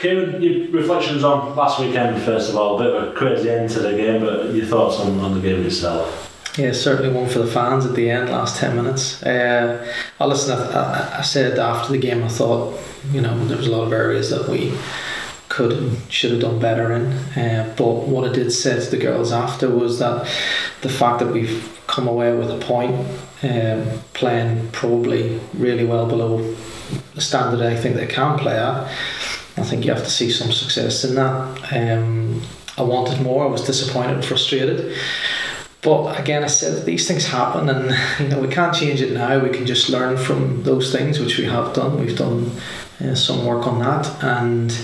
Ciaran, your reflections on last weekend, first of all, a bit of a crazy end to the game, but your thoughts on, on the game itself? Yeah, certainly one for the fans at the end, last 10 minutes. Uh, I listen, I, I said after the game, I thought, you know, there was a lot of areas that we could and should have done better in. Uh, but what I did say to the girls after was that the fact that we've come away with a point, um, playing probably really well below the standard I think they can play at, I think you have to see some success in that. Um, I wanted more. I was disappointed frustrated. But again, I said these things happen, and you know we can't change it now. We can just learn from those things, which we have done. We've done uh, some work on that, and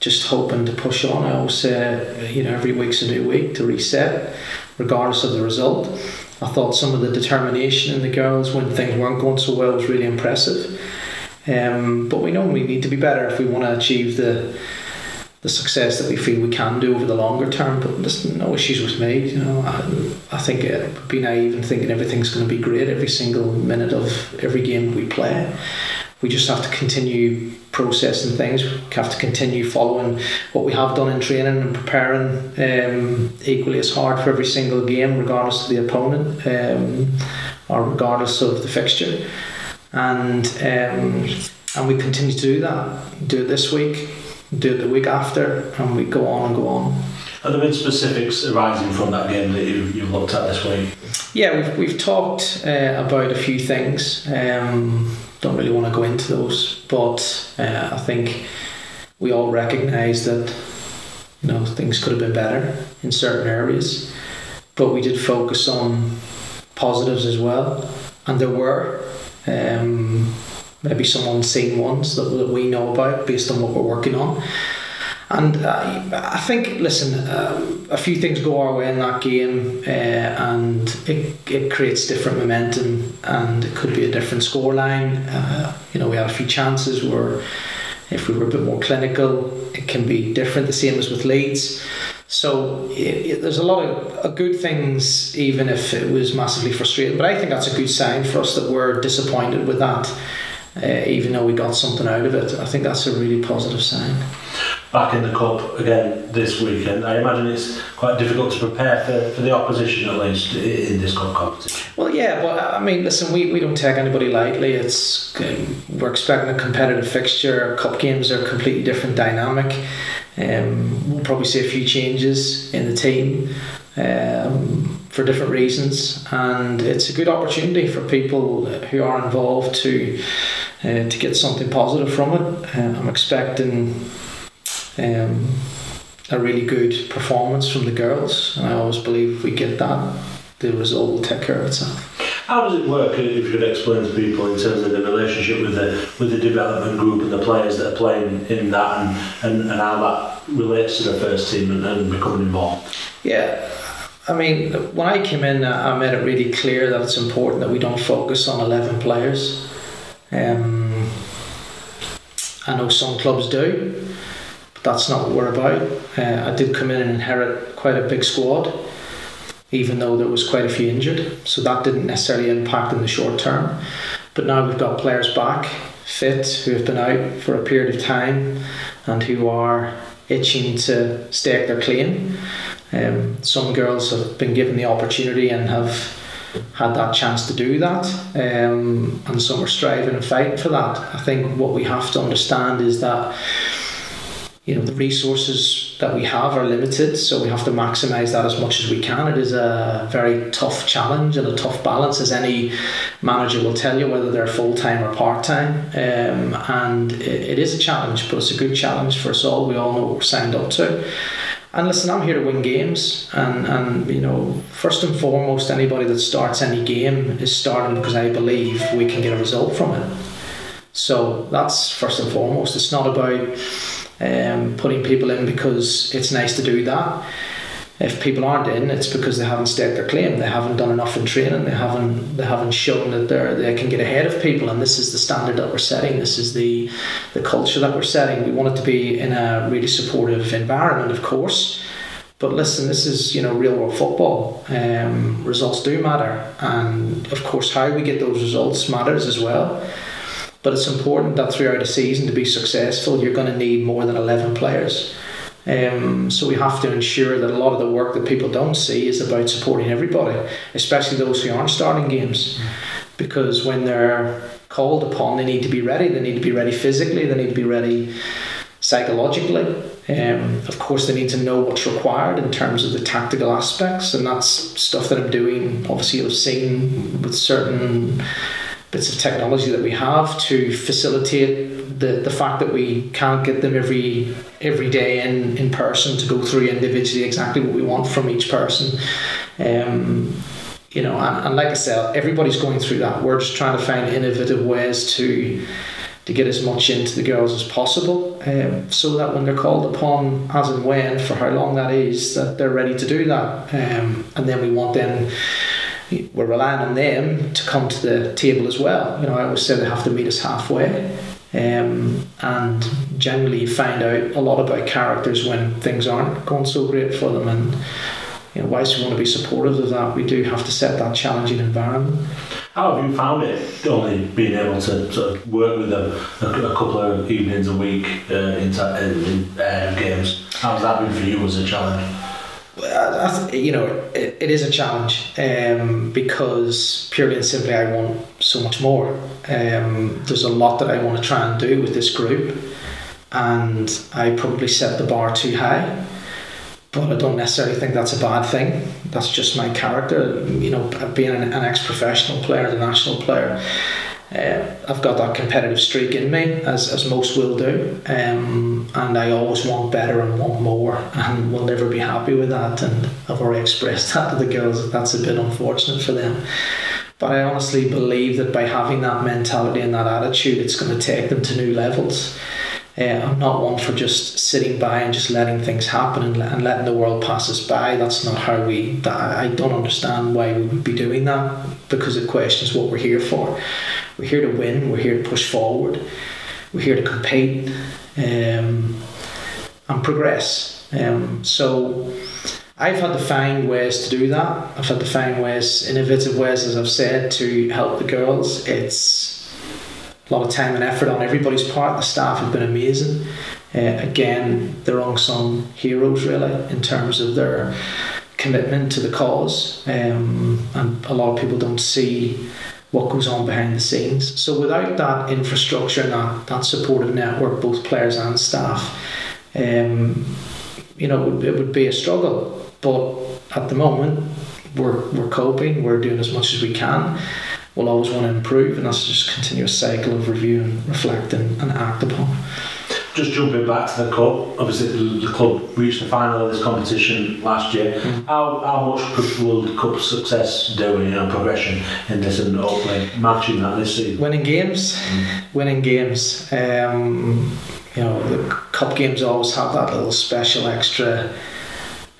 just hoping to push on. I always say, you know, every week's a new week to reset, regardless of the result. I thought some of the determination in the girls when things weren't going so well was really impressive. Um, but we know we need to be better if we want to achieve the the success that we feel we can do over the longer term. But there's no issues with me. You know, I, I think it would be naive in thinking everything's going to be great every single minute of every game we play. We just have to continue processing things. We have to continue following what we have done in training and preparing um, equally as hard for every single game, regardless of the opponent um, or regardless of the fixture and um, and we continue to do that. Do it this week, do it the week after, and we go on and go on. Are there been specifics arising from that game that you, you've looked at this week? Yeah, we've, we've talked uh, about a few things. Um, don't really want to go into those, but uh, I think we all recognise that you know things could have been better in certain areas, but we did focus on positives as well, and there were um, maybe some unseen ones that, that we know about based on what we're working on. And uh, I think, listen, uh, a few things go our way in that game, uh, and it, it creates different momentum, and it could be a different scoreline. Uh, you know, we had a few chances where if we were a bit more clinical, it can be different. The same as with Leeds. So it, it, there's a lot of good things, even if it was massively frustrating. But I think that's a good sign for us that we're disappointed with that, uh, even though we got something out of it. I think that's a really positive sign. Back in the cup again this weekend. I imagine it's quite difficult to prepare for, for the opposition at least in this cup competition. Well, yeah, but I mean, listen, we, we don't take anybody lightly. It's um, we're expecting a competitive fixture. Cup games are a completely different dynamic. Um, we'll probably see a few changes in the team um, for different reasons, and it's a good opportunity for people who are involved to uh, to get something positive from it. Uh, I'm expecting um, a really good performance from the girls, and I always believe if we get that, the result will take care of itself. How does it work? If you could explain to people in terms of the relationship with the with the development group and the players that are playing in that, and, and, and how that relates to the first team and, and becoming involved. Yeah. I mean, when I came in, I made it really clear that it's important that we don't focus on 11 players. Um, I know some clubs do, that's not what we're about. Uh, I did come in and inherit quite a big squad even though there was quite a few injured. So that didn't necessarily impact in the short term. But now we've got players back, fit, who have been out for a period of time and who are itching to stake their claim. Um, some girls have been given the opportunity and have had that chance to do that, um, and some are striving and fighting for that. I think what we have to understand is that you know the resources that we have are limited so we have to maximize that as much as we can. It is a very tough challenge and a tough balance as any manager will tell you whether they're full-time or part-time. Um, and it, it is a challenge but it's a good challenge for us all. We all know what we're signed up to. And listen I'm here to win games. And, and you know first and foremost anybody that starts any game is starting because I believe we can get a result from it. So that's first and foremost. It's not about um, putting people in because it's nice to do that. If people aren't in, it's because they haven't staked their claim. They haven't done enough in training. They haven't they haven't shown that they they can get ahead of people. And this is the standard that we're setting. This is the the culture that we're setting. We want it to be in a really supportive environment, of course. But listen, this is you know real world football. Um, results do matter, and of course how we get those results matters as well. But it's important that throughout a season to be successful, you're going to need more than 11 players. Um, so we have to ensure that a lot of the work that people don't see is about supporting everybody, especially those who aren't starting games. Because when they're called upon, they need to be ready. They need to be ready physically. They need to be ready psychologically. Um, of course, they need to know what's required in terms of the tactical aspects, and that's stuff that I'm doing. Obviously, I've seen with certain bits of technology that we have to facilitate the, the fact that we can't get them every every day in, in person to go through individually exactly what we want from each person. Um, you know, and, and like I said, everybody's going through that. We're just trying to find innovative ways to to get as much into the girls as possible, um, so that when they're called upon, as and when, for how long that is, that they're ready to do that. Um, and then we want them we're relying on them to come to the table as well. You know, I always say they have to meet us halfway. Um, and generally, you find out a lot about characters when things aren't going so great for them. And you know, whilst we want to be supportive of that, we do have to set that challenging environment. How have you found it, only being able to sort of work with them a, a couple of evenings a week uh, in, in uh, games? How's that been for you as a challenge? You know, it, it is a challenge um, because purely and simply I want so much more. Um, there's a lot that I want to try and do with this group, and I probably set the bar too high. But I don't necessarily think that's a bad thing. That's just my character. You know, being an, an ex-professional player, the national player, uh, I've got that competitive streak in me, as, as most will do, um, and I always want better and want more, and will never be happy with that. And I've already expressed that to the girls. That's a bit unfortunate for them. But I honestly believe that by having that mentality and that attitude, it's going to take them to new levels. Uh, I'm not one for just sitting by and just letting things happen and, and letting the world pass us by. That's not how we. That, I don't understand why we would be doing that because it questions what we're here for. We're here to win. We're here to push forward. We're here to compete um, and progress. Um, so I've had to find ways to do that. I've had to find ways, innovative ways, as I've said, to help the girls. It's a lot of time and effort on everybody's part. The staff have been amazing. Uh, again, they're unsung heroes, really, in terms of their commitment to the cause. Um, and a lot of people don't see what goes on behind the scenes. So, without that infrastructure and that, that supportive network, both players and staff, um, you know, it would, it would be a struggle. But at the moment, we're, we're coping, we're doing as much as we can we'll always want to improve, and that's just a continuous cycle of review and reflect and, and act upon. Just jumping back to the cup, obviously the club reached the final of this competition last year. Mm. How, how much will the cup success do in you know, progression in this and hopefully matching that this season? Winning games, mm. winning games. Um, you know, the cup games always have that little special extra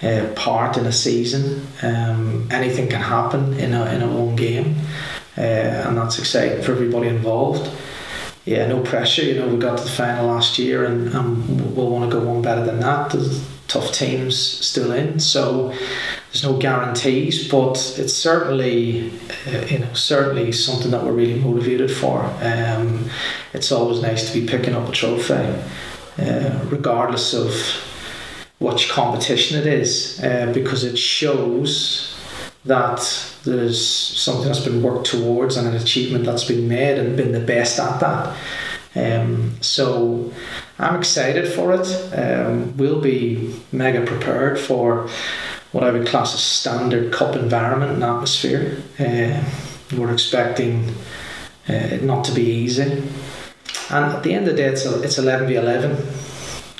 uh, part in a season. Um, anything can happen in a in a one game uh, and that's exciting for everybody involved. Yeah, no pressure. You know, we got to the final last year, and, and we'll want to go one better than that. There's tough teams still in, so there's no guarantees, but it's certainly, uh, you know, certainly something that we're really motivated for. Um, it's always nice to be picking up a trophy, uh, regardless of which competition it is, uh, because it shows that there's something that's been worked towards and an achievement that's been made and been the best at that. Um, so I'm excited for it. Um, we'll be mega prepared for what I would class as standard cup environment and atmosphere. Uh, we're expecting uh, it not to be easy. And at the end of the day, it's, a, it's 11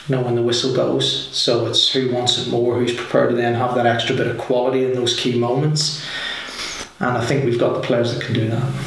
v 11 know when the whistle goes. So it's who wants it more, who's prepared to then have that extra bit of quality in those key moments. And I think we've got the players that can do that.